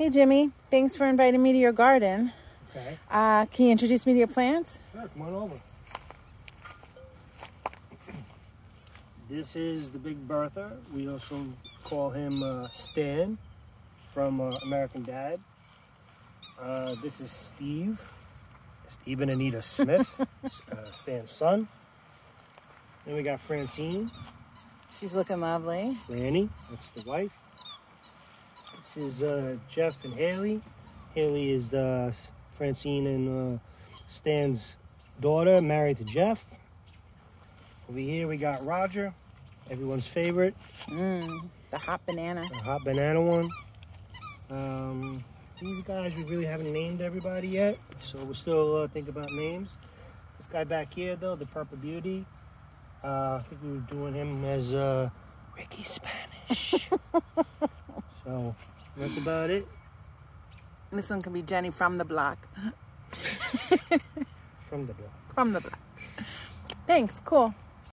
Hey, Jimmy. Thanks for inviting me to your garden. Okay. Uh, can you introduce me to your plants? Sure, come on over. This is the Big Bertha. We also call him uh, Stan from uh, American Dad. Uh, this is Steve, Steve and Anita Smith, uh, Stan's son. Then we got Francine, She's looking lovely. Franny, that's the wife. This is uh, Jeff and Hayley. Hayley is the Francine and uh, Stan's daughter, married to Jeff. Over here we got Roger, everyone's favorite, Mmm, the hot banana. the hot banana one. Um, these guys we really haven't named everybody yet, so we're still uh, thinking about names. This guy back here though, the Purple Beauty. Uh, I think we were doing him as uh, Ricky Spanish. so that's about it. This one can be Jenny from the block. From the block. From the block. Thanks. Cool.